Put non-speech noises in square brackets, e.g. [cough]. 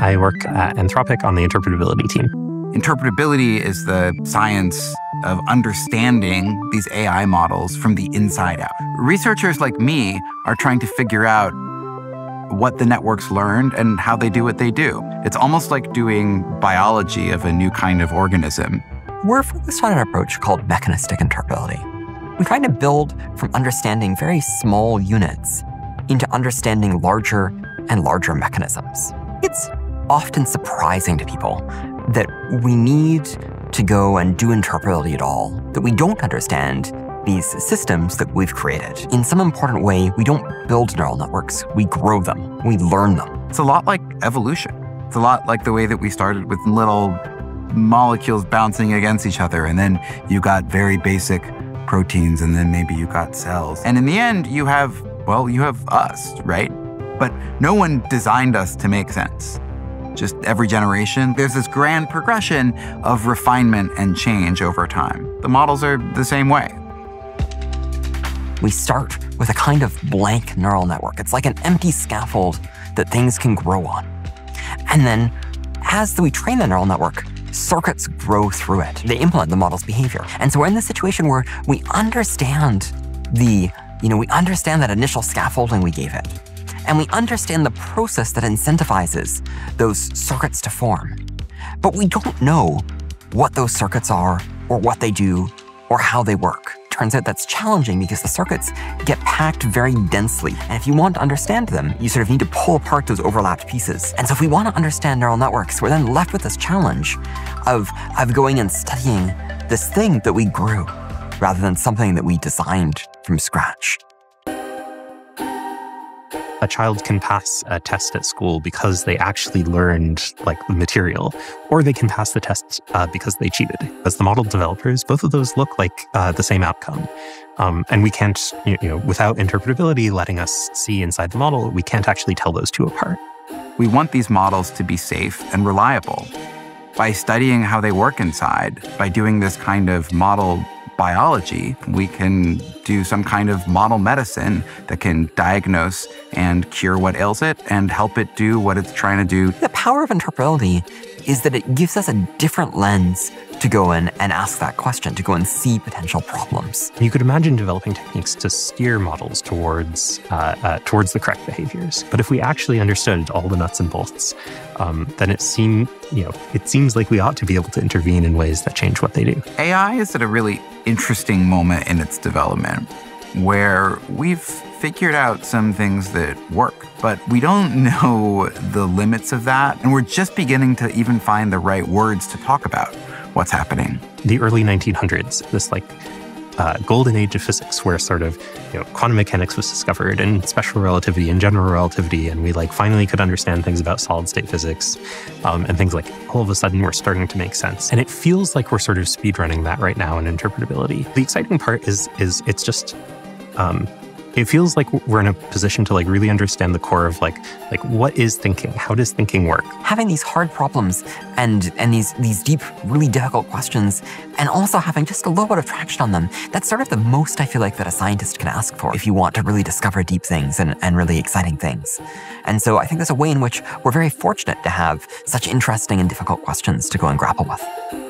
I work at Anthropic on the interpretability team. Interpretability is the science of understanding these AI models from the inside out. Researchers like me are trying to figure out what the networks learned and how they do what they do. It's almost like doing biology of a new kind of organism. We're focused on an approach called mechanistic interpretability. We try to build from understanding very small units into understanding larger and larger mechanisms. It's often surprising to people that we need to go and do interpretability at all, that we don't understand these systems that we've created. In some important way, we don't build neural networks, we grow them, we learn them. It's a lot like evolution. It's a lot like the way that we started with little molecules bouncing against each other, and then you got very basic proteins, and then maybe you got cells. And in the end, you have, well, you have us, right? But no one designed us to make sense just every generation, there's this grand progression of refinement and change over time. The models are the same way. We start with a kind of blank neural network. It's like an empty scaffold that things can grow on. And then as we train the neural network, circuits grow through it. They implement the model's behavior. And so we're in this situation where we understand the, you know, we understand that initial scaffolding we gave it and we understand the process that incentivizes those circuits to form. But we don't know what those circuits are, or what they do, or how they work. Turns out that's challenging because the circuits get packed very densely. And if you want to understand them, you sort of need to pull apart those overlapped pieces. And so if we want to understand neural networks, we're then left with this challenge of, of going and studying this thing that we grew rather than something that we designed from scratch a child can pass a test at school because they actually learned like the material, or they can pass the test uh, because they cheated. As the model developers, both of those look like uh, the same outcome. Um, and we can't, you know, without interpretability letting us see inside the model, we can't actually tell those two apart. We want these models to be safe and reliable. By studying how they work inside, by doing this kind of model biology, we can do some kind of model medicine that can diagnose and cure what ails it and help it do what it's trying to do. The power of interpretability is that it gives us a different lens to go in and ask that question, to go and see potential problems. You could imagine developing techniques to steer models towards uh, uh, towards the correct behaviors. But if we actually understood all the nuts and bolts, um, then it seemed you know it seems like we ought to be able to intervene in ways that change what they do. AI is at a really interesting moment in its development where we've figured out some things that work, but we don't [laughs] know the limits of that. And we're just beginning to even find the right words to talk about what's happening. The early 1900s, this like uh, golden age of physics where sort of you know quantum mechanics was discovered and special relativity and general relativity and we like finally could understand things about solid state physics um, and things like all of a sudden we're starting to make sense and it feels like we're sort of speedrunning that right now in interpretability the exciting part is is it's just um, it feels like we're in a position to like really understand the core of like like what is thinking? How does thinking work? Having these hard problems and and these these deep really difficult questions and also having just a little bit of traction on them that's sort of the most i feel like that a scientist can ask for if you want to really discover deep things and, and really exciting things. And so i think there's a way in which we're very fortunate to have such interesting and difficult questions to go and grapple with